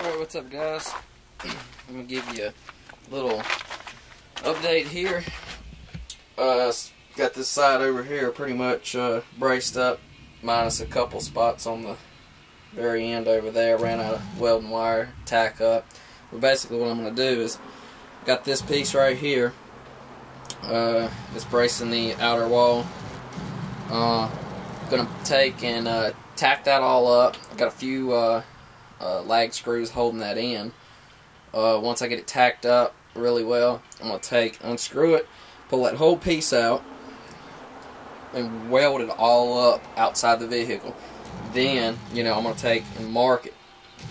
Alright, what's up guys? I'm gonna give you a little update here. Uh, got this side over here pretty much uh, braced up, minus a couple spots on the very end over there. Ran out of welding wire, tack up. But basically what I'm gonna do is, got this piece right here. Uh, it's bracing the outer wall. Uh, gonna take and uh, tack that all up. got a few uh, uh, lag screws holding that in. Uh, once I get it tacked up really well, I'm going to take, unscrew it, pull that whole piece out, and weld it all up outside the vehicle. Then, you know, I'm going to take and mark it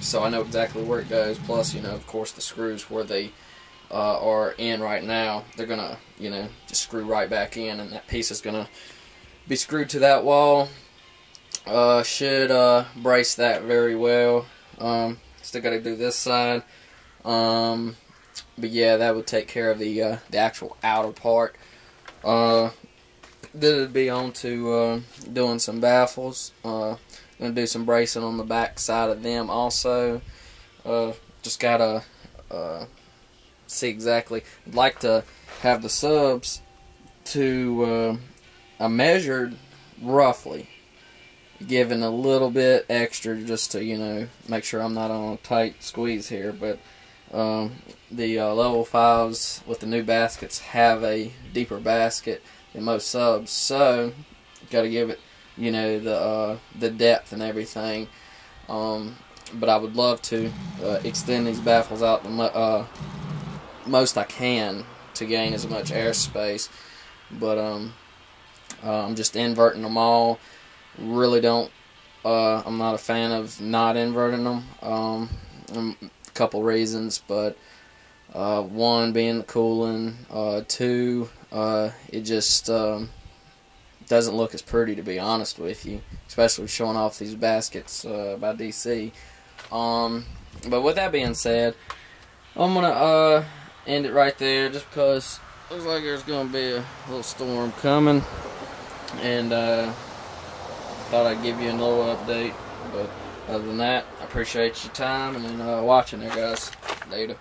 so I know exactly where it goes. Plus, you know, of course, the screws where they uh, are in right now, they're going to, you know, just screw right back in, and that piece is going to be screwed to that wall. Uh, should uh, brace that very well. Um, still got to do this side. Um, but yeah, that would take care of the uh, the actual outer part. Uh, then it'd be on to uh, doing some baffles. Uh, gonna do some bracing on the back side of them also. Uh, just gotta uh, see exactly. I'd like to have the subs to uh, I measured roughly giving a little bit extra just to you know make sure I'm not on a tight squeeze here but um, the uh, level fives with the new baskets have a deeper basket than most subs so got to give it you know the uh, the depth and everything. Um, but I would love to uh, extend these baffles out the mo uh, most I can to gain as much airspace but um, uh, I'm just inverting them all really don't. Uh, I'm not a fan of not inverting them. Um, a couple reasons, but uh, one being the cooling. Uh, two, uh, it just um, doesn't look as pretty to be honest with you, especially showing off these baskets uh, by DC. Um, but with that being said, I'm gonna uh, end it right there just because looks like there's gonna be a little storm coming, and thought I'd give you a little update. But other than that, I appreciate your time and uh, watching there, guys. Later.